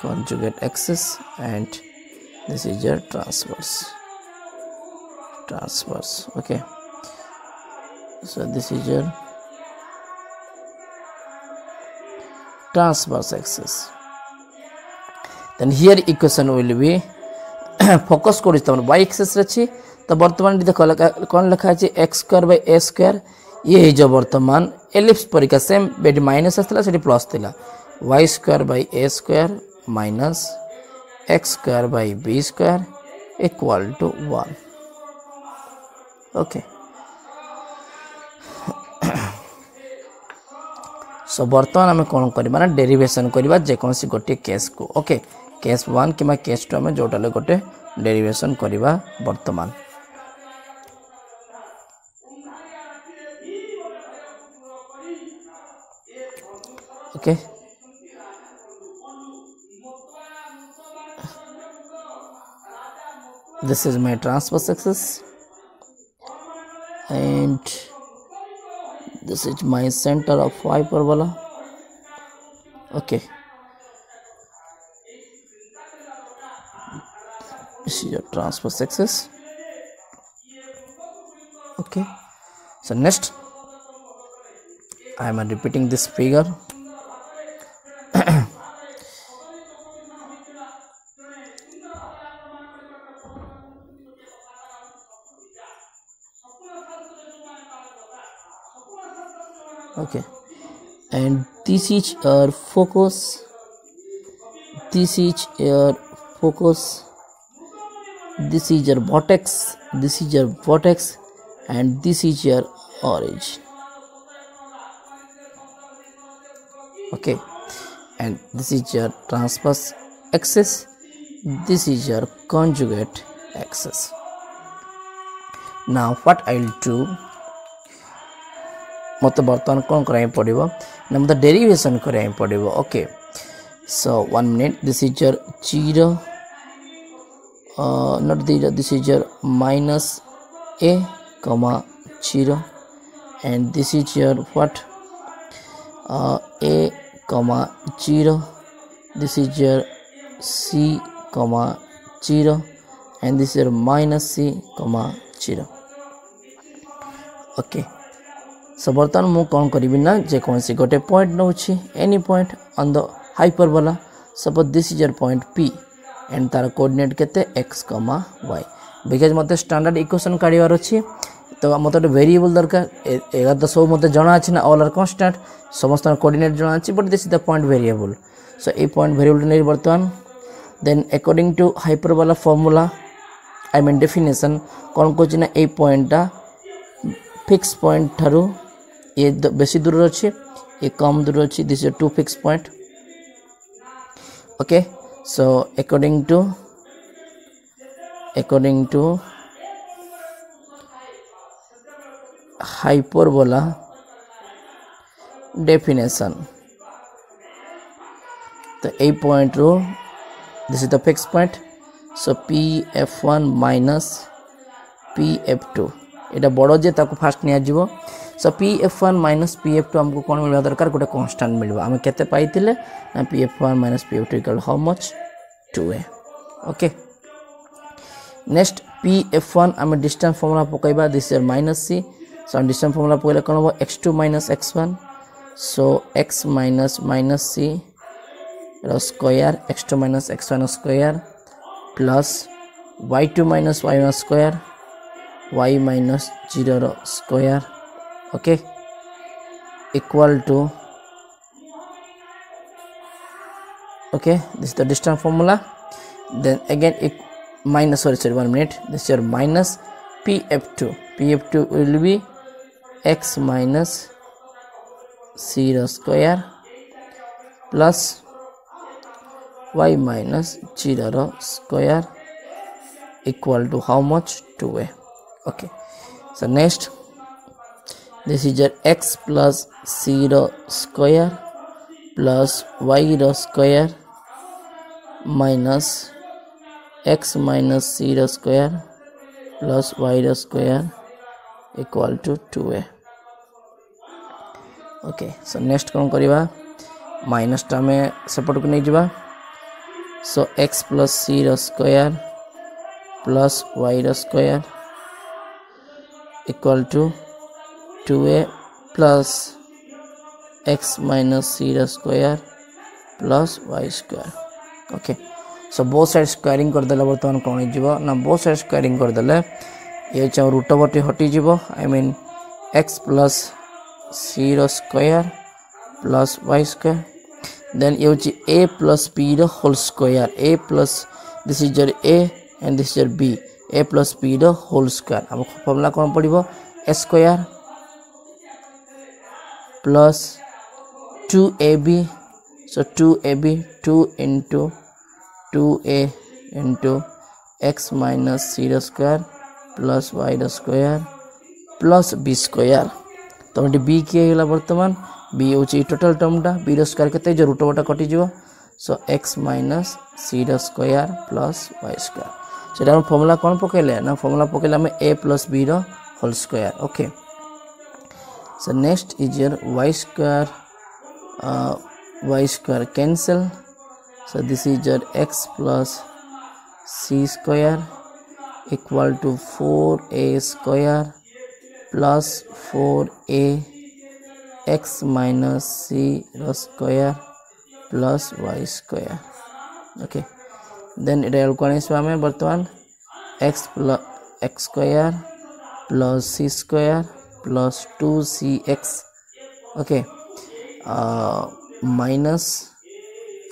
conjugate axis and this is your transverse transverse okay so this is your transverse axis then here equation will be focus করছি তোমার Y access অছি তো বর্তমান দেখ কোণ লেখা আছে X square by A square ইয়ে হয়ে বর্তমান এলিপ্স পরীক্ষা সেম এটি মাইনস আসলে সেটি প্লস লা Y square by A square minus X square by B square equal to one okay so बर्तमान आम कौन करवा ना डेरिवेशन करवा जेकोसी गोटे केस को ओके केस वन कि केस टू आम जोटा गोटे डेरिवेशन करवा बर्तमान okay okay. [COUGHS] this is my transverse axis and this is my center of hyperbola okay. This is your transverse axis okay. So next i am repeating this figure okay and this is your focus. This is your focus. This is your vortex. This is your vortex. And this is your origin okay. And this is your transverse axis. This is your conjugate axis. Now what i'll do ମୋତେ ବର୍ତ୍ତମାନ କ'ଣ କରିବାକୁ ପଡ଼ିବ ନା ମୋତେ ଡେରିଭେସନ୍ କରିବାକୁ ପଡ଼ିବ okay so one minute this is your 0 uh, not the this is your minus a comma 0 and this is your what uh, a comma 0 this is your c comma 0 and this is your minus c comma 0 okay so বর্ତ୍ତমান মু কম করিবি না যেকোনসি গোটে point নেউছি any point on the hyperbola suppose this is your point p and তার coordinate কেতে x, y because মতে standard equation কাড়িবার অছি তো মতো গোটে ভেরিয়েবল দরকার এগার তো সব মতো জনা আছে না অল আর কনস্ট্যান্ট সমস্ত কোঅর্ডিনেট জনা আছে but this is the point variable so এই পয়েন্ট ভেরিয়েবলটা নেই বর্তমান then according to hyperbola formula I mean definition কোণ করছি না এই পয়েন্টটা ফিক্স পয়েন্ট ঠারু એ বেশি দূরে রয়েছে, এ কম দূরে রয়েছে this is two fix point okay so according to according to hyperbola definition তো এই পয়েন্ট রু this is the fix point so P F one minus P F two এটা বড় যে তাকে ফার্স্ট নিয়ে যাব so P F one minus P F two आमको कौन मिलवा? दरकार गोटे कन्स्टाट मिले आम के ना P F one minus P F two equal how much two A okay next P F one आम distance formula पकईवा this here minus C so आम डिस्टान्स फर्मुला पकड़े कौन हम X two minus X one so X minus minus C square X two minus X one square plus Y two minus Y one square Y minus zero square okay? Equal to okay this is the distance formula. Then again it minus sorry sorry one minute. This is your minus pf2 pf2 will be x minus 0 square plus y minus 0 square equal to how much? 2a okay. So next this is your x plus 0 square plus y rho square minus x minus 0 square plus y rho square equal to 2a okay so next कौन करवा माइनसटा आम सेपट को नहीं जावा so X plus C square plus Y square equal to 2a plus x minus c the square plus y square. Okay. So, both sides squaring करदेले बर्तमान कौन हो ना, both sides squaring ये चाहे root over I mean X plus C square plus Y square then ये A plus B whole square A plus this is your A and this is your B A plus B whole square आम formula कौन पड़ो A square plus two A B so two A B two into two A into X minus C square plus Y square plus B square तो ये B किए होगा बर्तमान B हूँ term टा बी स्क्वायर के जो root over कटिज so X minus C square plus Y square से फर्मुला कौन पकड़े ना फर्मुला पकड़े आम A plus B whole square okay okay. so next is your y square uh, y square cancel so this is your x plus c square equal to 4a square plus 4a x minus c square plus y square okay then it will come এটা alcoholic ফর্মে বর্তমান x plus x square plus c square plus 2cx okay. Uh, minus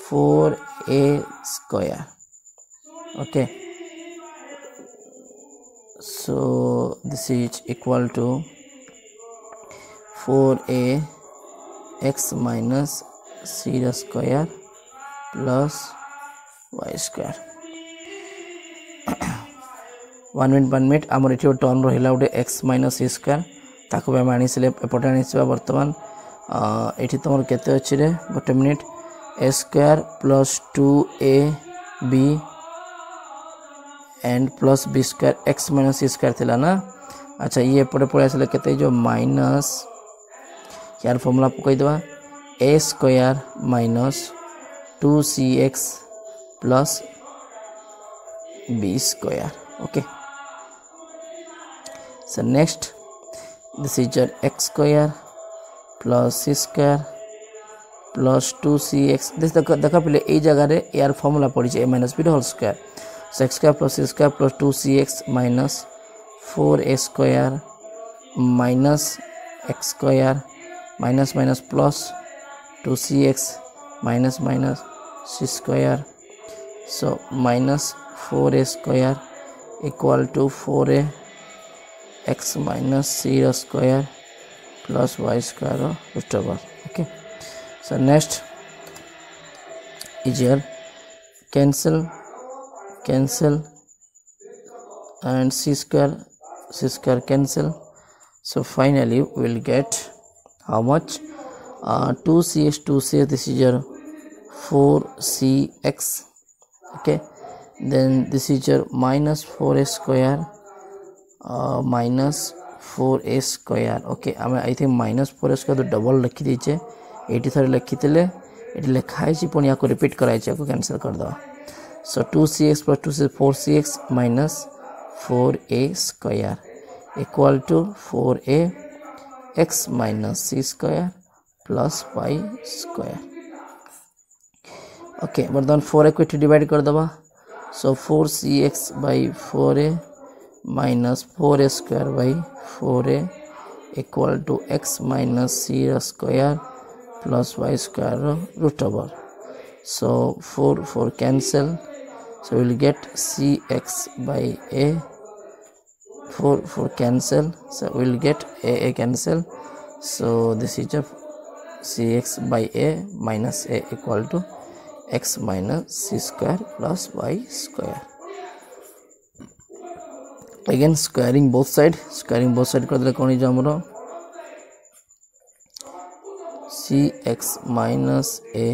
4a square. Okay. So this is equal to 4a x minus c square plus y square. [COUGHS] One minute one minute. To ଏଠି ଗୋଟେ term ରହିଲା ଗୋଟେ x minus c square. ताको आम एपटे आनीसा बर्तमान ये तुम के गोटे minute a square plus two a b and plus b square x minus c square थी ना अच्छा ये एपटे पलि के जो माइनस यार formula पकईदे a square minus two c x plus b square okay so, next this is your x square plus c square plus two c x this देख पे यही जगार यार फर्मुला पड़ी a minus b whole square so x square plus c square plus two c x minus four a square minus x square minus minus plus two c x minus minus c square so minus four a square equal to four a x minus c square plus y square root over okay. So next is here cancel cancel and c square c square cancel. So finally we will get how much? Uh, 2cx 2cx this is your 4cx okay. Then this is your minus 4 square minus four A square okay um I think minus four A square तो double लिखिदेचे ये थे लिखी ये लिखाई पुणी या repeat कराई कैनसल करदे so two c x plus two c four c x minus four a square equal to four a x minus c square plus y square okay बर्तमान फोर ए को डिवाइड करदे so four c x by four a minus 4a square by 4a equal to x minus c square plus y square root over. So 4 4 cancel. So we'll get cx by a. 4 4 cancel. So we'll get a a cancel. So this is a cx by a minus a equal to x minus c square plus y square again squaring both side squaring both side कर दे कौन जो आमर c x minus a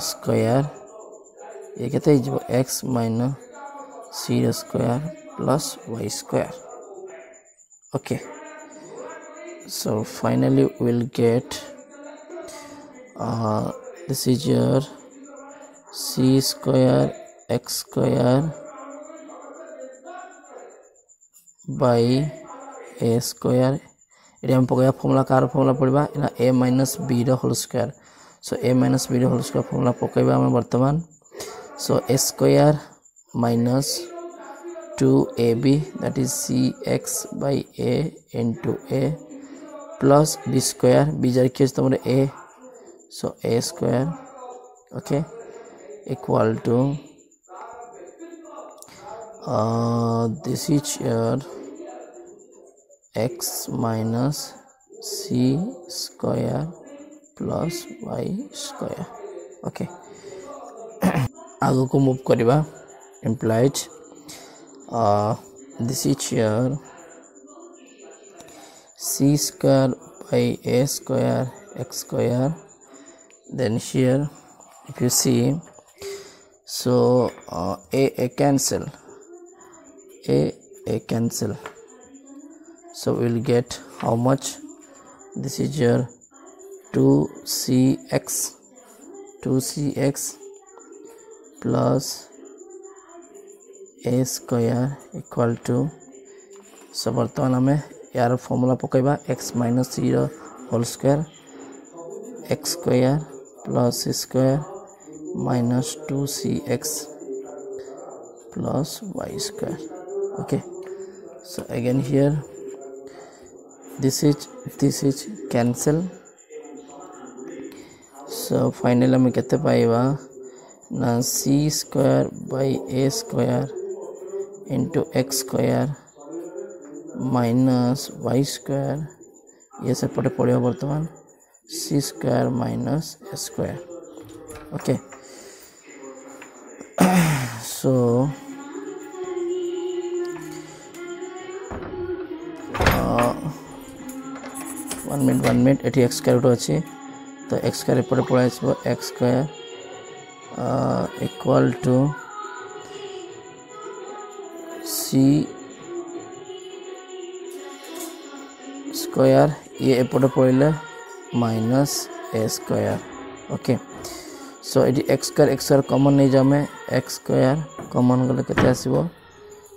square ये के x minus c square plus y square okay so finally will get this is your c square x square by a square ଏଠି ଆମେ ପକାଇବା ଫର୍ମୁଲା କାହାର ଫର୍ମୁଲା ପଡ଼ିବା ଏଇଟା a minus Veer whole square so A minus Veer whole square formula ପକାଇବା ଆମେ ବର୍ତ୍ତମାନ so A square minus two A B that is C X by A into A plus B square ବି ଯାର କିଏ ଅଛି ତୁମର A so A square okay equal to uh, this is x minus c square plus y square. Okay. आग को move करवा एम्प्लयज this is your c square by a square x square then share if you see so a a cancel a cancel so we will get how much? This is your 2cx 2cx plus a square equal to, so बर्तमान आम यार formula पकईवा x minus three whole square x square plus square minus two c x plus y square okay so again here this is this is cancel so finally हमें कहते पाइबा ना c square by a square into x square minus y square ये सब पटे पड़ेगा वर्तमान c square minus a square okay so one minute one minute ये एक्स गोटे अच्छी तो एक्स स्क्वायर एपटे आसो x square equal to c square ये एपटे पड़े minus a square okay so ये x square x square common नहीं जाए एक्स स्क्वायर कमन गले के आसो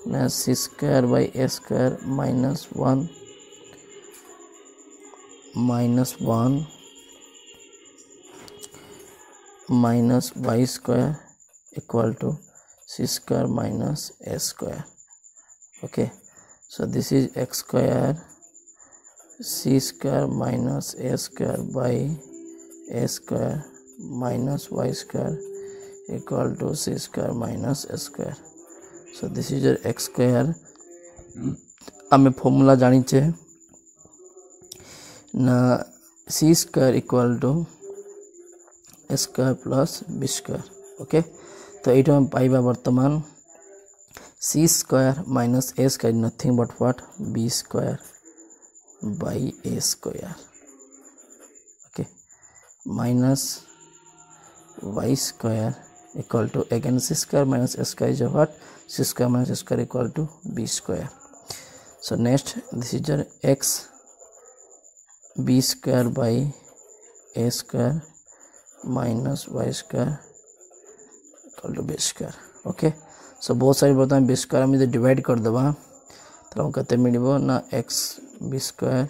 ना c square by a square minus one minus one minus y square equal to c square minus a square. Okay so this is x square c square minus a square by a square minus y square equal to c square minus a square so this is your x square आम formula जानचे ना c square equal to square plus b square okay तो ये पाइबा बर्तमान c square minus a square nothing but what b square by a square okay minus y square equal to again c square minus a square is what c square minus a square equal to b square so next this is your x b square by a square minus y square equal to b square okay so बहुत सारी बर्तमान B square आम divide करदे तो कत मिल ना x b square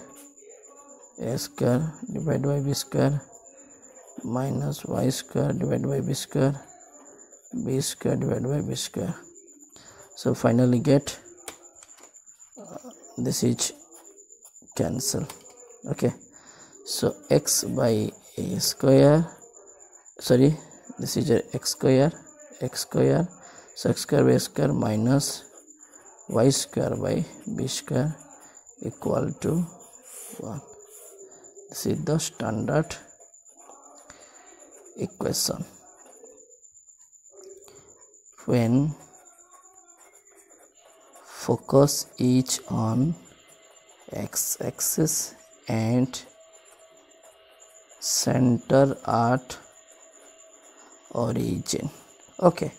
a square divide by b square minus y square divide by b square b square divide by b square finally get uh, this is cancel okay. So x by a square sorry this is your x square x square. So x square by square minus y square by b square equal to 1 this is the standard equation. When focus each on x axis and center at origin. Okay